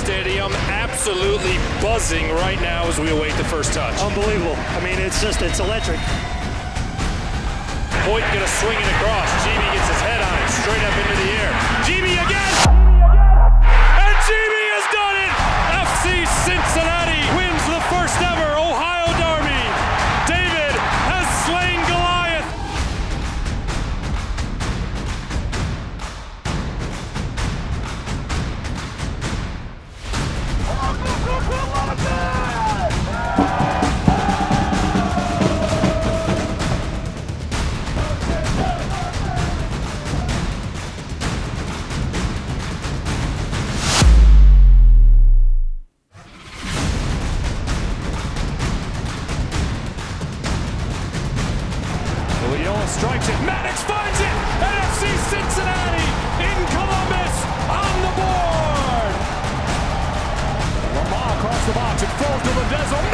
Stadium absolutely buzzing right now as we await the first touch. Unbelievable. I mean, it's just, it's electric. Hoyt gonna swing it across. GB ball strikes it. Mattocks finds it. NFC Cincinnati in Columbus on the board. Lamah across the box. It falls to the desert.